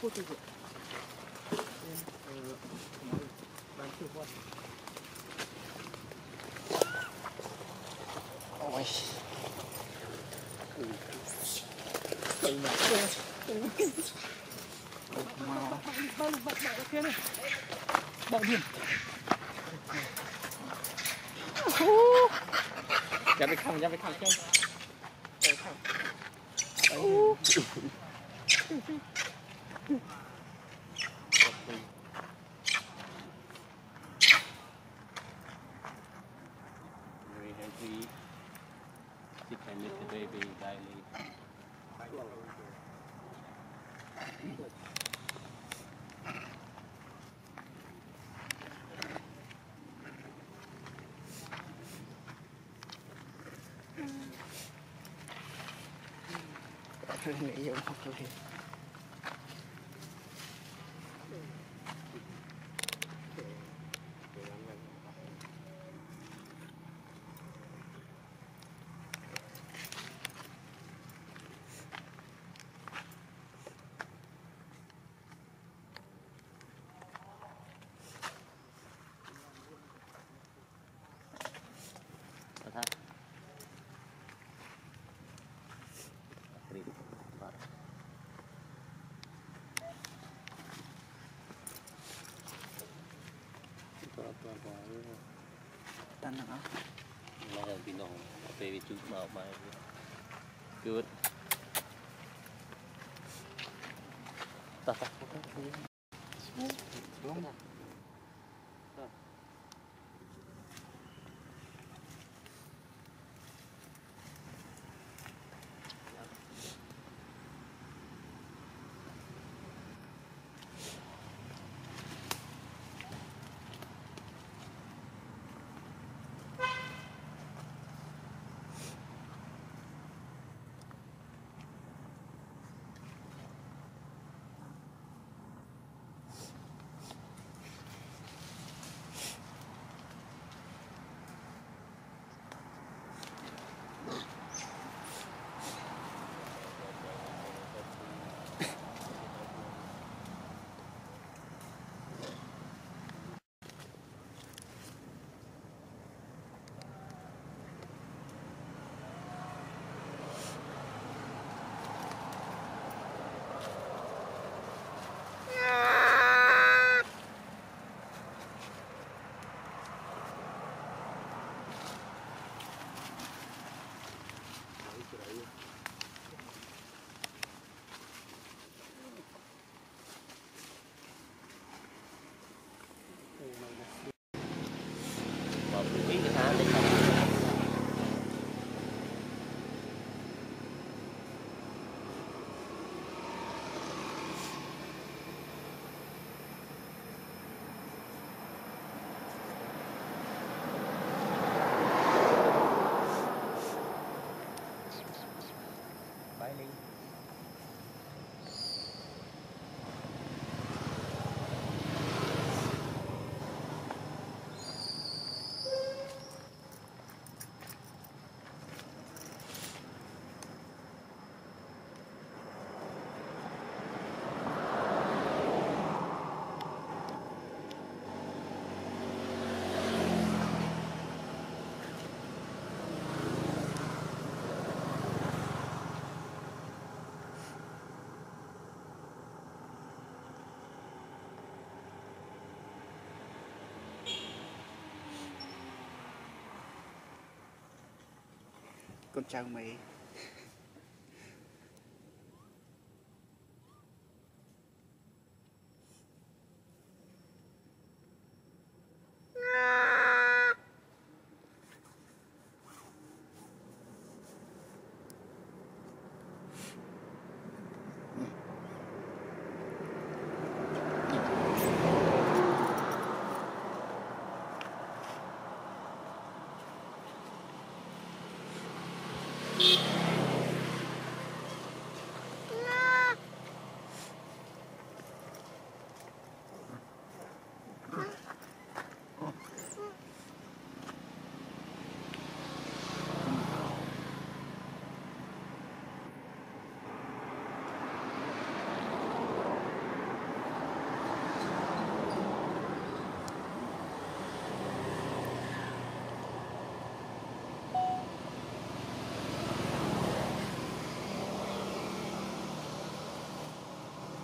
포트죠. 어이씨. Bạo điểm Dám đi khăn, dám đi khăn chứ Dám đi khăn Very healthy. She can make the baby dilate. Thank you. baby too small, my good. Tata, con chào mày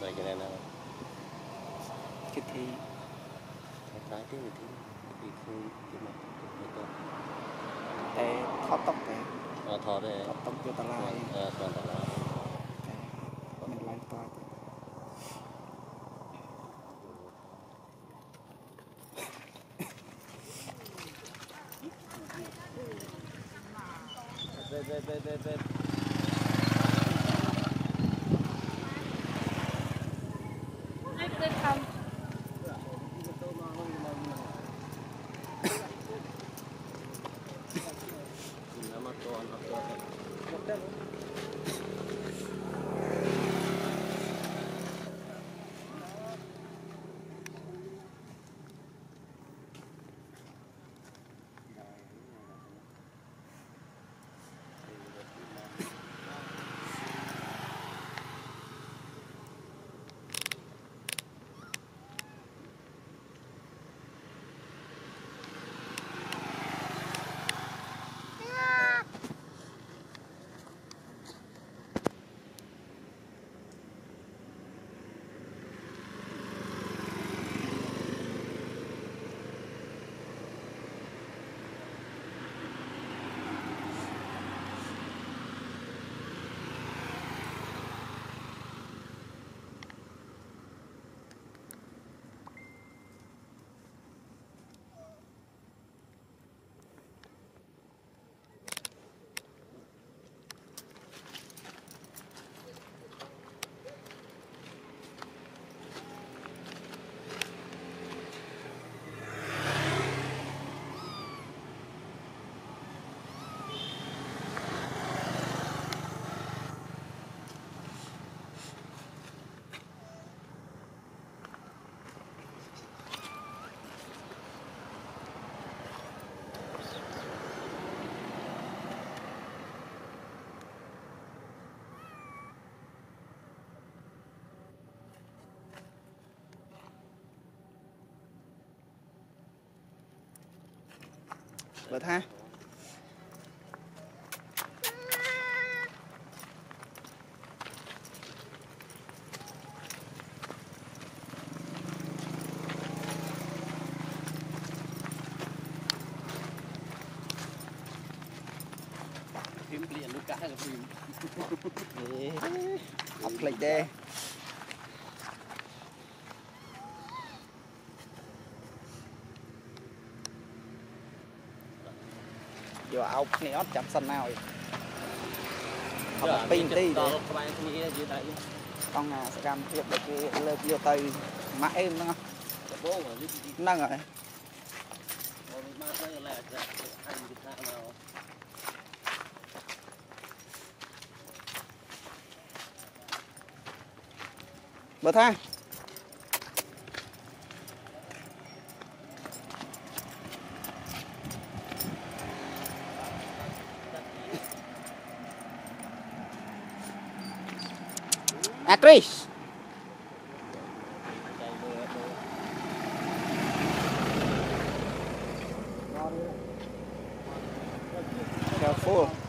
rồi cho nên là cái thi. Phải trái tiếng người tiếng thì phương cái mặt cái con để thọ tóc để à, thọ để thọ tóc cho ta lại à, toàn ta lại mình lại to. Bed, bed, bed, bed, bed. とあの、持って បើថា phim liền lúc cả là phim អេអត់ភ្លេចទេ យកអោបគ្នាអត់ចាំសិនហើយអត់ពីនាទីដល់ក្បែរគ្នាយឺតតែអង្គសកម្មភាពដូចគេលើកយកទៅម៉ាក់អេមហ្នឹងដបងហ្នឹងហើយមកមកទៅឡើយអាចហើយនិយាយថាមកបើថា grace. Careful.